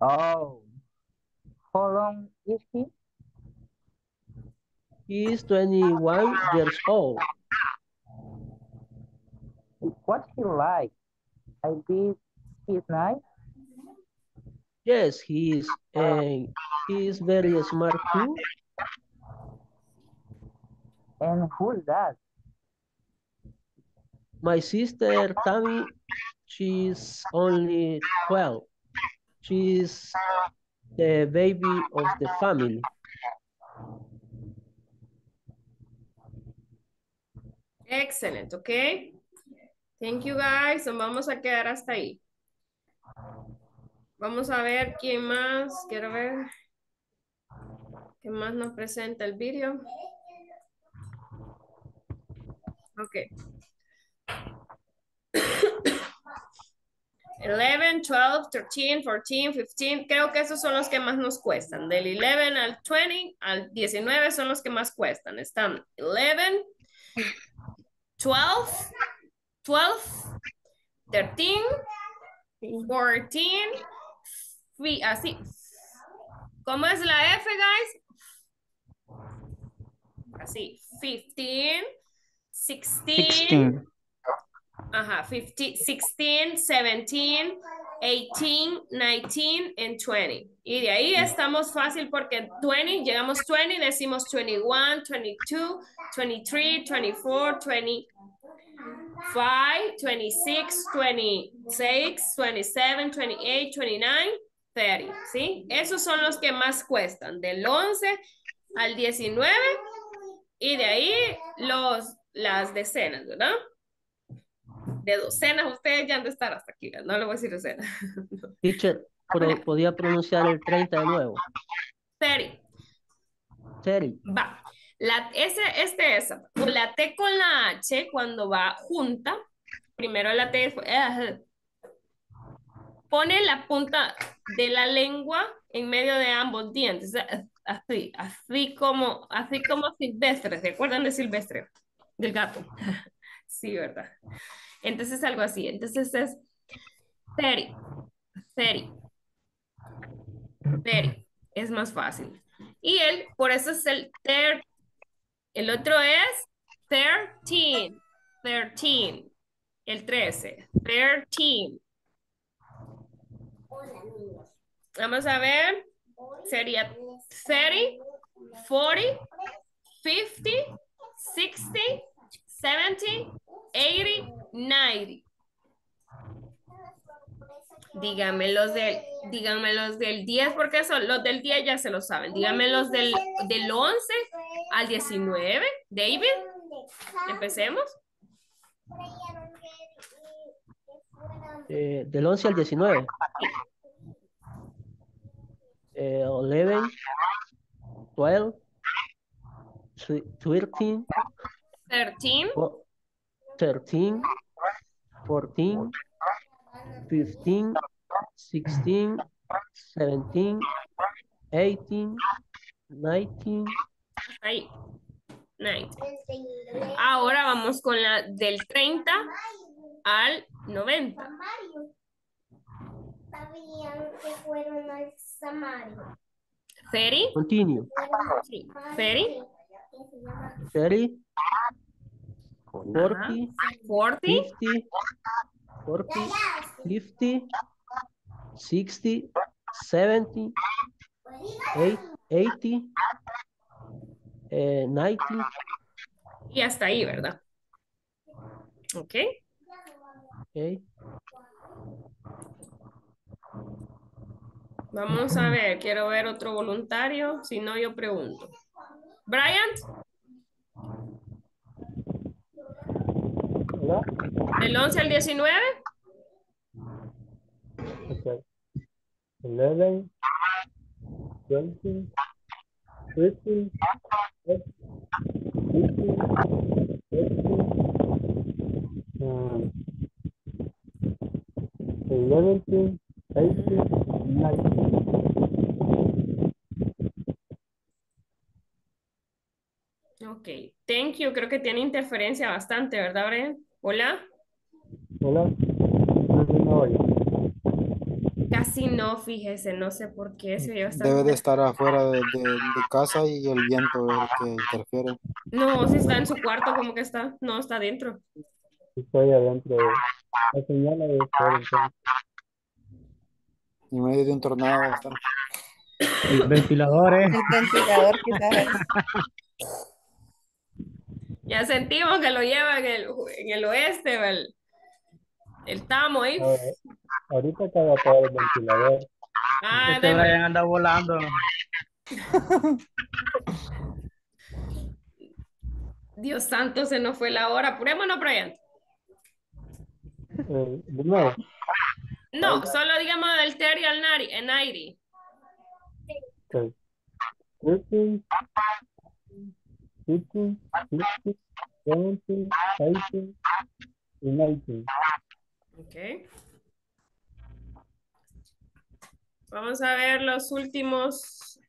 Oh, how long is he? He's 21 years old. What's he like? I bet he's nice. Yes, he is. And he is very smart too. And who's that? My sister Tammy, she's only 12. She's the baby of the family. Excellent, ok. Thank you, guys. Vamos a quedar hasta ahí. Vamos a ver quién más. Quiero ver. ¿Quién más nos presenta el vídeo? Ok. 11, 12, 13, 14, 15. Creo que esos son los que más nos cuestan. Del 11 al 20 al 19 son los que más cuestan. Están 11, 12, 12, 13, 14, fi- así. ¿Cómo es la F, guys? Así, 15, 16, ajá, 15, 16, 17, 18, 19, and 20. Y de ahí estamos fácil porque 20, llegamos 20, decimos 21, 22, 23, 24, 25, 26, 26, 27, 28, 29, 30, ¿sí? Esos son los que más cuestan, del 11 al 19 y de ahí los, las decenas, ¿verdad? De docenas, ustedes ya han de estar hasta aquí, no le voy a decir docenas. Teacher, ¿podía pronunciar el 30 de nuevo? 30, 30. va. La, ese, este es, la T con la H cuando va junta, primero la T, eh, pone la punta de la lengua en medio de ambos dientes, eh, así, así como, así como silvestre, ¿se acuerdan de silvestre? Del gato. Sí, ¿verdad? Entonces algo así, entonces es 30, 30, 30, es más fácil. Y él, por eso es el ter, el otro es 13, 13, el 13, 13. Vamos a ver, sería 30, 40, 50, 60, 70, 80, 90. Díganme los del, díganme los del 10, porque son los del 10 ya se lo saben. Díganme los del, del 11 al 19. David, empecemos. Eh, del 11 al 19. Eh, 11, 12, tw- 13, 13, fo- 13, 14, 15, 16, 17, 18, 19, ahí. 90. Ahora vamos con la del 30 al 90. Sabían que fueron al Samario. 30, continue. sí, 30, 30, Ajá. 40, 40, 50, 40, 50, 60, 70, 80, eh, 90, y hasta ahí, ¿verdad? Ok. ok. Vamos a ver, quiero ver otro voluntario, si no yo pregunto. Bryant, ¿Hola? del 11 al 19, Okay. 11, 20, 13, 15, 16, um, 11, 18, 19. ok, thank you, creo que tiene interferencia bastante, ¿verdad? Hola, Hola. Casi no, fíjese, no sé por qué, se oye bastante. Debe de estar afuera de, de- de casa y el viento es el que interfiere. No, si está en su cuarto, ¿cómo que está? No, está adentro. Estoy adentro. La señal de estar. En medio de un tornado va a estar. El ventilador, ¿eh? El ventilador quizás. Ya sentimos que lo lleva en el, en el oeste, el, el tamo ahí. Ver, ahorita acaba de el ventilador. Ah, Este de- Brian anda volando. Dios santo, se nos fue la hora. Apurémonos, Brian. Eh, nuevo. No, solo digamos del Terry al Nari, en Nairi. Okay. 13, 15, 16, 17, 18, y 19. Ok. Vamos a ver los últimos.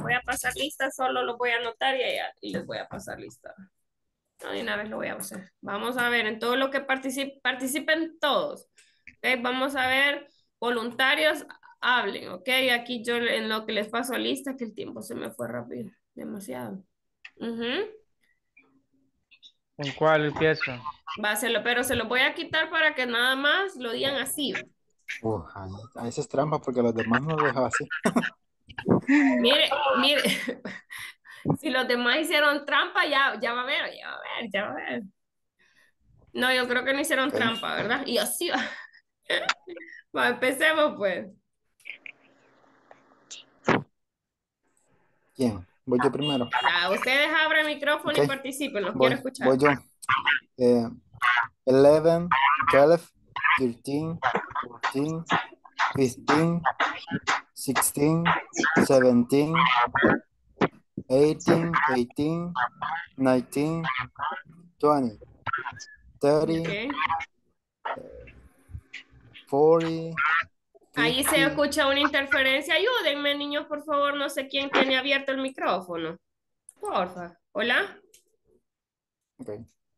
Voy a pasar lista, solo los voy a anotar y, ya- y les voy a pasar lista. No, de una vez lo voy a hacer. Vamos a ver en todo lo que participen, participen todos. Ok, Vamos a ver, voluntarios, hablen, ¿ok? Aquí yo en lo que les paso lista, que el tiempo se me fue rápido, demasiado. Uh -huh. ¿Con cuál empiezo? Va a pero se lo voy a quitar para que nada más lo digan así. A veces es trampa porque los demás no lo dejan así. mire, mire. si los demás hicieron trampa, ya, ya va a ver, ya va a ver, ya va a ver. No, yo creo que no hicieron trampa, ¿verdad? Y así va. bueno, empecemos pues. ¿Quién? Voy yo primero. Ah, ustedes abran el micrófono y Ok. participen, los Voy, quiero escuchar. voy yo. Eh, 11, 12, 13, 14, 15, 16, 17, 18, 18, 19, 20, 30, Ok. 40, Ahí se 50. escucha una interferencia. Ayúdenme, niños, por favor. No sé quién tiene abierto el micrófono. Porfa. Hola. Ok.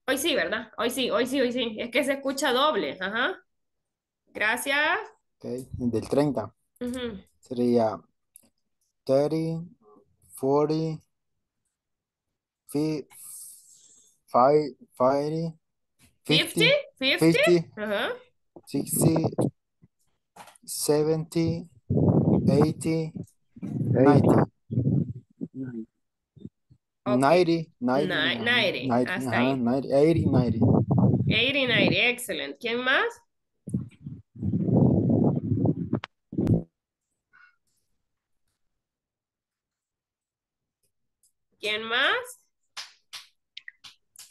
Hoy sí, ¿verdad? Hoy sí, hoy sí, hoy sí. Es que se escucha doble. Ajá. Gracias. ok. Del 30 Ujú. sería 30, 40, 50, 50, 50, 50. 50, Ajá. 60, 70, 80, 90. 90, 90, Ni- ajá, 90, 90, hasta ajá, ahí. 90, 80, 90. 80, 90, excelente. ¿Quién más? ¿Quién más?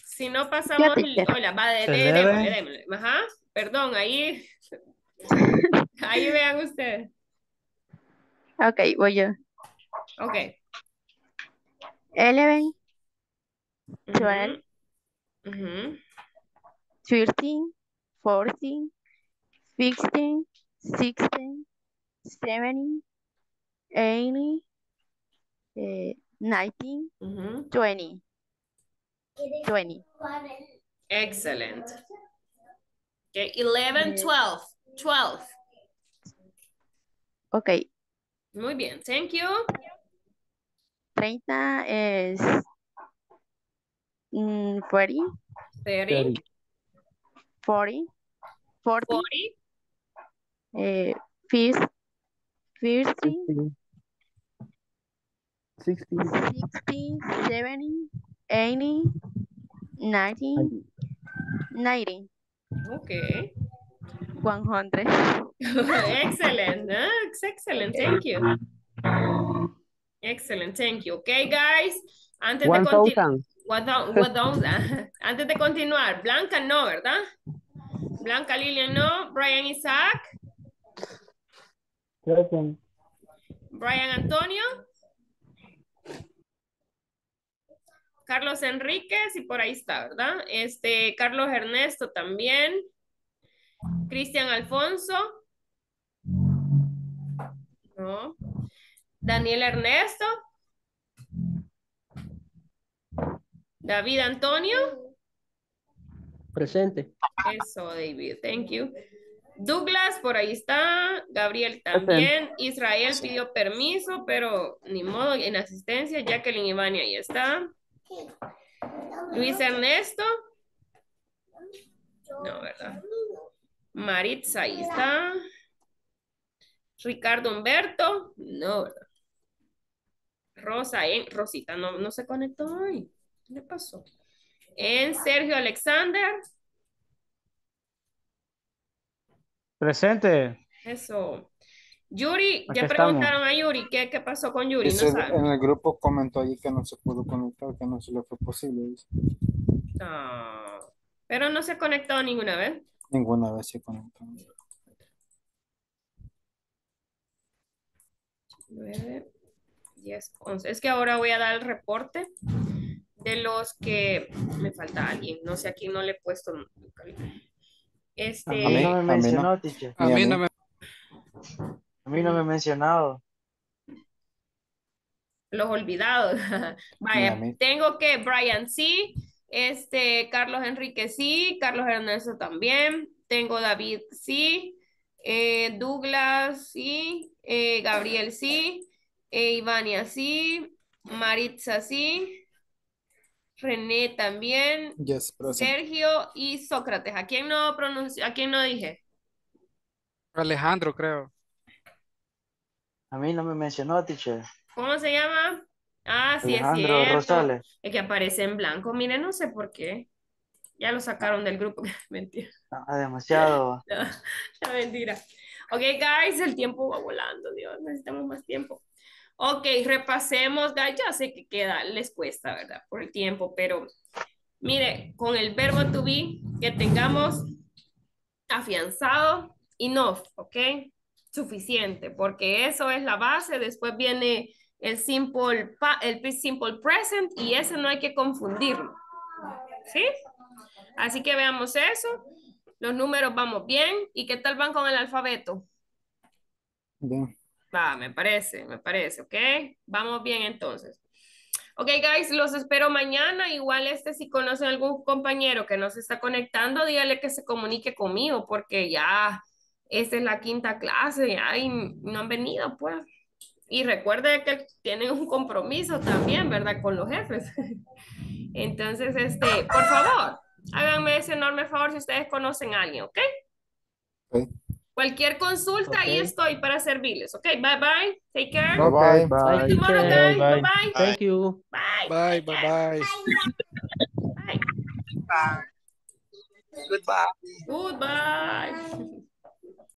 Si no pasamos, hola, va, de, de- démosle. Ajá, perdón, ahí, ahí vean ustedes. Ok, voy yo. Ok. 11, Ujú, 12, ujú. 13, 14, 15, 16, 17, 18, eh, 19, Ujú. 20. 20. Excellent. Okay, 11, 12, 12. Ok, Muy bien, thank you. 30 es mm, 40, 30, 40, 40, 40, eh, 50, 50, 60, 60, 70, 80, 90, 90, Okay. 100. excellent. Ah, it's excellent. Thank you. Excellent. Thank you. Okay, guys. Antes de continuar. Antes de continuar, Blanca no, ¿verdad? Blanca Lilian no. Brian Isaac. Present. Brian Antonio. Carlos Enríquez y por ahí está, ¿verdad? Este, Carlos Ernesto también. Cristian Alfonso. No. Daniel Ernesto. David Antonio. Presente. Eso, David, thank you. Douglas, por ahí está. Gabriel también. Israel pidió permiso, pero ni modo, en asistencia. Jacqueline Ivani ahí está. Luis Ernesto. No, ¿verdad? Maritza, ahí está. Ricardo Humberto. No, ¿verdad? Rosa, en Rosita, no, no se conectó hoy. ¿Qué le pasó? En Sergio Alexander. Presente. Eso. Yuri, Aquí ya estamos. preguntaron a Yuri qué, qué pasó con Yuri, no en el grupo comentó allí que no se pudo conectar, que no se le fue posible. Ah, pero no se ha conectado ninguna vez. Ninguna vez se conectó. 9, 10, 11. Es que ahora voy a dar el reporte de los que me falta alguien. No sé a quién no le he puesto. Este, A mí no me a mí no. mencionó, teacher. A mí no me... A mí no me ha mencionado. los olvidados. Vaya, tengo que Brian sí, este Carlos Enrique sí, Carlos Ernesto también, tengo David sí, eh, Douglas sí, eh, Gabriel sí, eh, Ivania sí, Maritza sí, René también, Yes. Sergio y Sócrates. ¿A quién no pronuncio, a quién no dije? Alejandro, creo. A mí no me mencionó, teacher. ¿Cómo se llama? Ah, sí, es Alejandro cierto. Rosales. Es que aparece en blanco. Miren, no sé por qué. Ya lo sacaron del grupo. Mentira. Ah, demasiado. No, no, mentira. Ok, guys, el tiempo va volando, Dios. Necesitamos más tiempo. Ok, repasemos, guys. Ya sé que queda, les cuesta, ¿verdad? Por el tiempo, pero mire, con el verbo to be que tengamos afianzado, enough, ¿ok? Suficiente, porque eso es la base. Después viene el simple, el simple present y ese no hay que confundirlo. ¿Sí? Así que veamos eso. Los números vamos bien. ¿Y qué tal van con el alfabeto? Bien. Va, me parece, me parece, ¿ok? Vamos bien entonces. Ok, guys, los espero mañana. Igual este, si conocen algún compañero que no se está conectando, dígale que se comunique conmigo porque ya esta es la quinta clase ya, y no han venido, pues. Y recuerde que tienen un compromiso también, ¿verdad? Con los jefes. Entonces, este, por favor, háganme ese enorme favor si ustedes conocen a alguien, ¿ok? Ok. Cualquier consulta, ahí Ok. estoy para servirles, ¿ok? Bye bye. Take care. Bye bye. Bye, See you tomorrow, guys. Bye bye. Thank you. Bye. Bye, bye, bye. Bye. Goodbye. Goodbye.